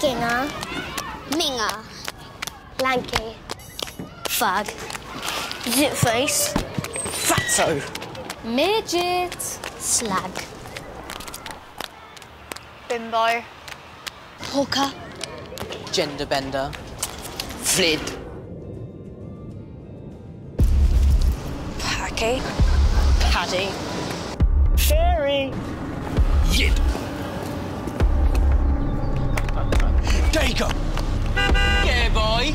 Ginger. Minger. Lanky. Fug. Zitface. Fatso. Midget. Slag. Bimbo. Hawker. Gender bender. Flid. Packy. Paddy. Fairy. Yid. Dago. Yeah, boy.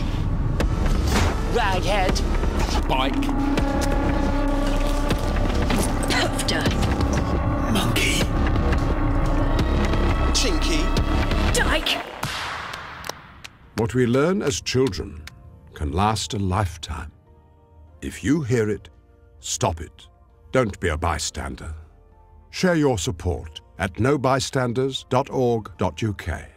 Raghead. Spike. Poofter. Monkey. Chinky. Dyke. What we learn as children can last a lifetime. If you hear it, stop it. Don't be a bystander. Share your support at nobystanders.org.uk.